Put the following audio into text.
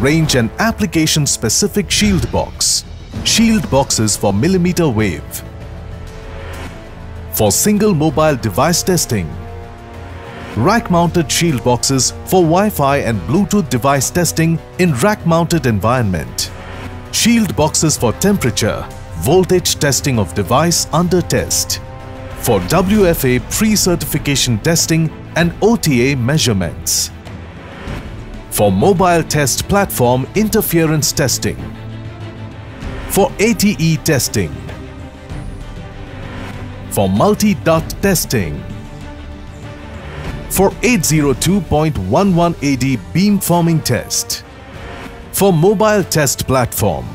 range and application-specific shield box, shield boxes for millimeter wave, for single mobile device testing, rack-mounted shield boxes for Wi-Fi and Bluetooth device testing in rack-mounted environment, shield boxes for temperature, voltage testing of device under test, for WFA pre-certification testing and OTA measurements, for mobile test platform interference testing, for ATE testing, for multi-DUT testing, for 802.11 AD beamforming test, for mobile test platform,